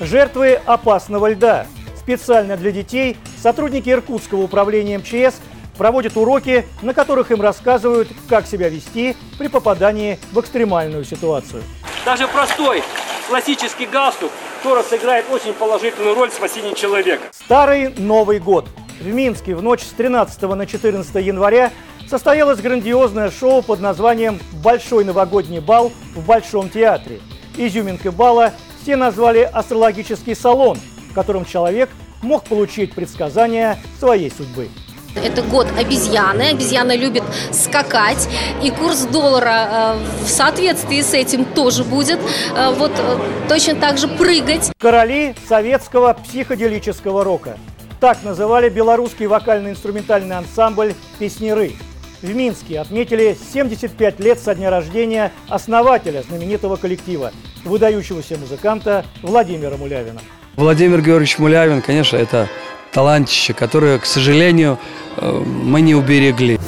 Жертвы опасного льда. Специально для детей сотрудники Иркутского управления МЧС проводят уроки, на которых им рассказывают, как себя вести при попадании в экстремальную ситуацию. Даже простой классический галстук тоже сыграет очень положительную роль в спасении человека. Старый Новый год. В Минске в ночь с 13 на 14 января состоялось грандиозное шоу под названием «Большой новогодний бал в Большом театре». Изюминкой бала все назвали астрологический салон, в котором человек мог получить предсказания своей судьбы. Это год обезьяны. Обезьяна любит скакать. И курс доллара э, в соответствии с этим тоже будет. Э, вот э, точно так же прыгать. Короли советского психоделического рока. Так называли белорусский вокально-инструментальный ансамбль «Песнеры». В Минске отметили 75 лет со дня рождения основателя знаменитого коллектива, выдающегося музыканта Владимира Мулявина. Владимир Георгиевич Мулявин, конечно, это талантище, которое, к сожалению, мы не уберегли.